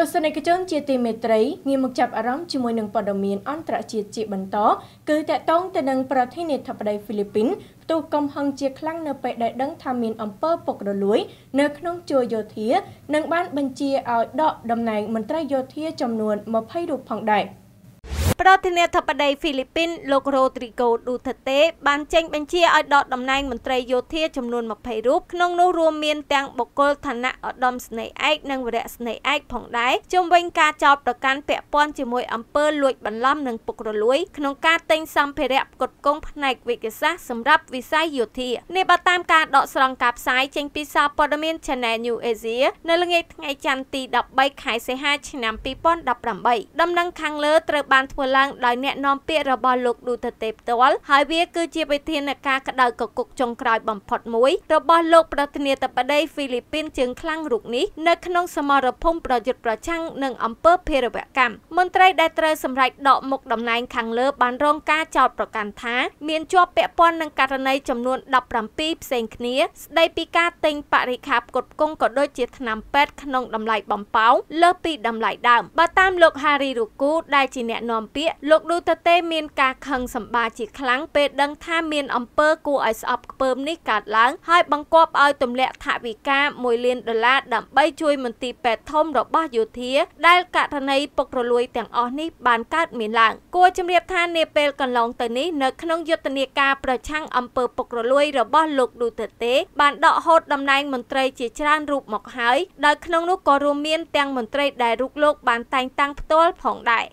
ទស្សនិកជនជាទីមេត្រីងាកមកចាប់អារម្មណ៍ជាមួយនឹងព័ត៌មានអន្តរជាតិជាបន្តគឺតកតងទៅនឹងប្រធានាធិបតីហ្វីលីពីនផ្ទុះកំហឹងជាខ្លាំងនៅពេលដែលដឹងថាមានអំពើពុករលួយ នៅក្នុងជួរយោធា និងបានបញ្ជាឲ្យដកតំណែងមន្ត្រីយោធាចំនួន20រូបផងដែរ។ ប្រធានាធិបតីហ្វីលីពីនលោករ៉ូទ្រីហ្គោឌូថឺតេបានចេញបញ្ជាឲ្យដកតំណែងមន្ត្រីយោធាចំនួន20រូបក្នុងនោះរួមមានទាំងបុគ្គលឋានៈឧត្តមស្នេហ៍ឯកនិងវរៈស្នេហ៍ឯកផងដែរជុំវិញការចោទប្រកាន់ពាក់ព័ន្ធជាមួយអំពើលួចបន្លំនិងពុករលួយក្នុងការទិញសម្ភារៈផ្គត់ផ្គង់ផ្នែកវិទ្យាសាស្ត្រសម្រាប់វិស័យយោធានេះបើតាមការដកស្រង់ការផ្សាយចេញពីសារព័ត៌មាន Channel New Asia នៅល្ងាចថ្ងៃច័ន្ទទី13ខែសីហាឆ្នាំ2018ដំណឹងខាងលើត្រូវបានធ្វើឡើងដោយអ្នកនាំពាក្យរបស់លោកឌូតេផ្ទាល់ហើយវាគឺជាវិធានការក្តៅកគុកចុងក្រោយបំផុតមួយរបស់លោកប្រធានាធិបតីហ្វីលីពីនជើងខ្លាំងរូបនេះនៅក្នុងសមរភូមិប្រយុទ្ធប្រឆាំងនឹងអំពើភេរវកម្មមន្ត្រីដែលត្រូវសម្រេចដកមុខតំណែងខាងលើបានរងការចោទប្រកាន់ថាមានជាប់ពាក់ព័ន្ធនឹងករណីចំនួន17ផ្សេងគ្នាស្ដីពីការទិញបរិក្ខារផ្គត់ផ្គង់ក៏ដូចជាថ្នាំពេទ្យក្នុងតម្លៃបំប៉ោងលើសពីតម្លៃដើមបើតាមលោក Hari Ruku ដែលជាអ្នកនាំពាក្យលោកឌូតេមានការខឹងសម្បាជាខ្លាំងពេលដឹងថាមានអំពើគួរឲ្យស្អប់ខ្ពើមនេះកើតឡើងហើយបង្គាប់ឲ្យទម្លាក់ថវិកា1លានដុល្លារដើម្បីជួយមន្ទីរពេទ្យធំរបស់យោធា ដែលករណីពុករលួយទាំងអស់នេះបានកើតមានឡើងគួរជំរាបថានាពេលកន្លងទៅនេះនៅក្នុងយុទ្ធនាការប្រឆាំងអំពើពុករលួយរបស់លោកឌូតេបានដកហូតតំណែងមន្ត្រីជាច្រើនរូបមកហើយដោយក្នុងនោះក៏រួមមានទាំងមន្ត្រីដែលរូបលោកបានតែងតាំងផ្ទាល់ផងដែរ